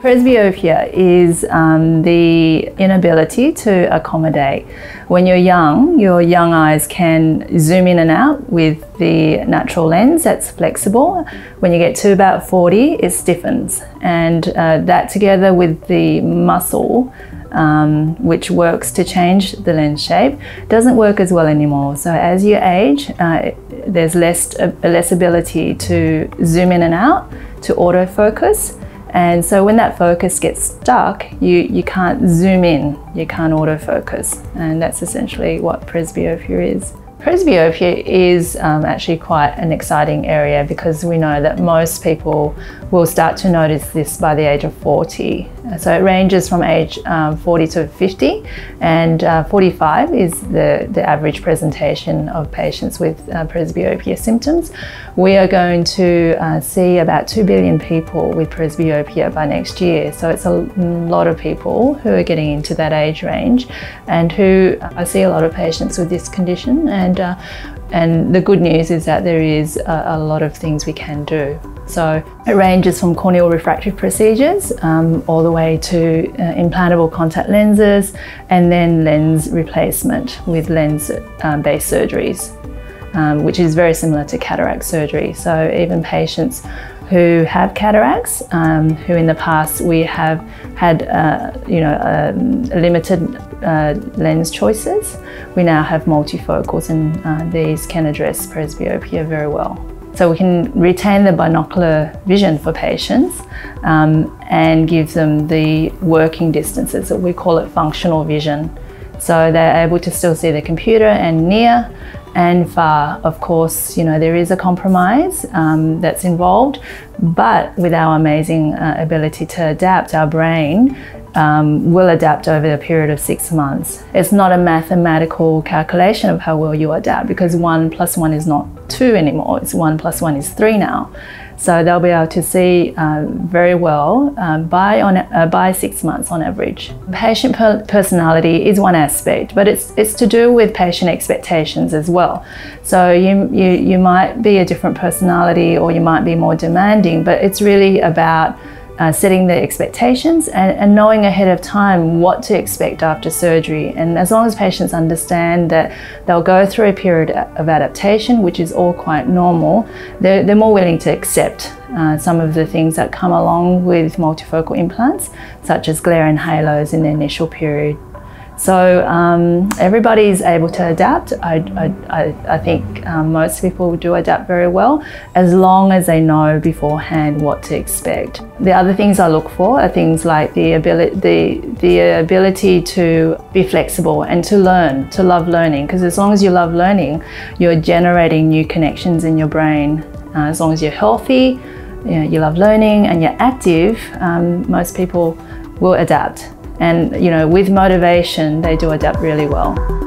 Presbyopia is um, the inability to accommodate. When you're young, your young eyes can zoom in and out with the natural lens that's flexible. When you get to about 40, it stiffens. And uh, that together with the muscle, um, which works to change the lens shape, doesn't work as well anymore. So as you age, uh, there's less, uh, less ability to zoom in and out, to autofocus. And so when that focus gets stuck, you, you can't zoom in, you can't autofocus. And that's essentially what presbyopia is. Presbyopia is um, actually quite an exciting area because we know that most people will start to notice this by the age of 40. So it ranges from age um, 40 to 50 and uh, 45 is the, the average presentation of patients with uh, presbyopia symptoms. We are going to uh, see about 2 billion people with presbyopia by next year. So it's a lot of people who are getting into that age range and who I see a lot of patients with this condition and uh, and the good news is that there is a, a, lot of things we can do. So it ranges from corneal refractive procedures um, all the way to uh, implantable contact lenses and then lens replacement with lens-based um, surgeries, um, which is very similar to cataract surgery. So even patients who have cataracts, um, who in the past we have had, uh, you know, um, limited uh, lens choices, we now have multifocals and uh, these can address presbyopia very well. So we can retain the binocular vision for patients um, and give them the working distances. That we call it functional vision. So they're able to still see the computer and near and far. Of course, you know, there is a compromise um, that's involved, but with our amazing uh, ability to adapt, our brain um, will adapt over a period of six months. It's not a mathematical calculation of how well you adapt because one plus one is not two anymore, it's one plus one is three now. So they'll be able to see uh, very well um, by, on, uh, by six months on average. Patient per personality is one aspect, but it's, it's to do with patient expectations as well. So you, you, you might be a different personality or you might be more demanding, but it's really about uh, setting the expectations and, and, knowing ahead of time what to expect after surgery. And as long as patients understand that they'll go through a period of adaptation, which is all quite normal, they're, they're more willing to accept uh, some of the things that come along with multifocal implants, such as glare and halos in the initial period. So um, everybody is able to adapt. I, I, I think um, most people do adapt very well as long as they know beforehand what to expect. The other things I look for are things like the ability, the, the ability to be flexible and to learn, to love learning. Because as long as you love learning, you're generating new connections in your brain. Uh, as long as you're healthy, you, know, you love learning and you're active, um, most people will adapt. And you know, with motivation, they do adapt really well.